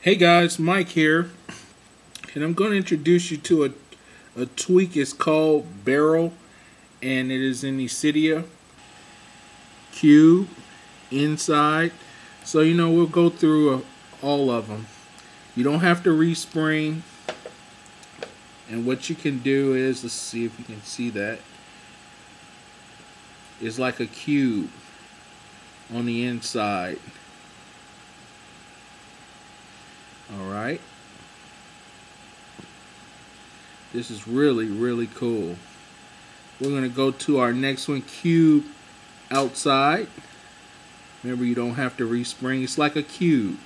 Hey guys, Mike here, and I'm going to introduce you to a, a tweak. It's called Barrel, and it is in the Cydia Cube inside. So, you know, we'll go through uh, all of them. You don't have to respring, and what you can do is, let's see if you can see that, is like a cube on the inside. Alright. This is really, really cool. We're going to go to our next one, cube outside. Remember, you don't have to respring. It's like a cube.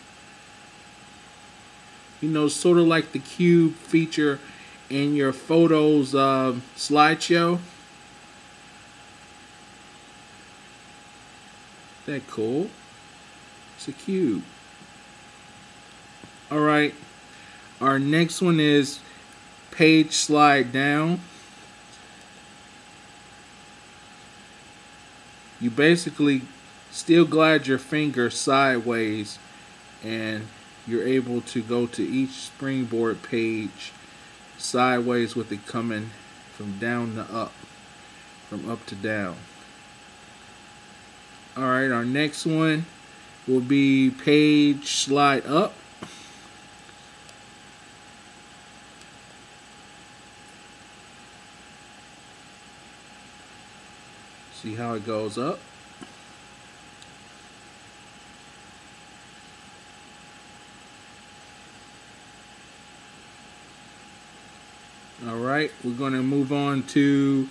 You know, sort of like the cube feature in your photos uh, slideshow. That cool. It's a cube. All right. Our next one is page slide down. You basically still glide your finger sideways and you're able to go to each springboard page sideways with it coming from down to up from up to down alright our next one will be page slide up See how it goes up. All right, we're going to move on to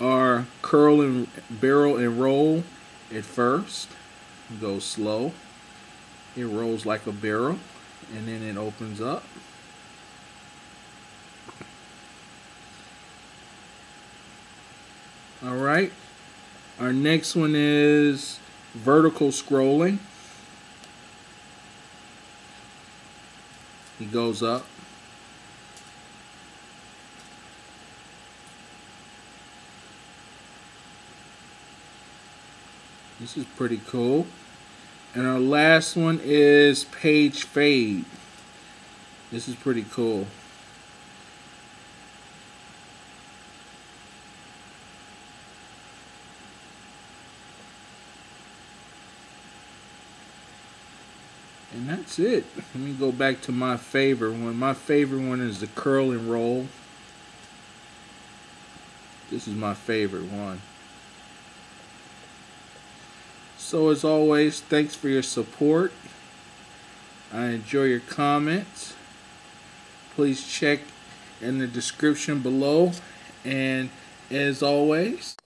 our curl and barrel and roll at first. goes slow. It rolls like a barrel and then it opens up. All right, our next one is vertical scrolling. He goes up. This is pretty cool. And our last one is page fade. This is pretty cool. And that's it. Let me go back to my favorite one. My favorite one is the curl and roll. This is my favorite one. So as always, thanks for your support. I enjoy your comments. Please check in the description below. And as always,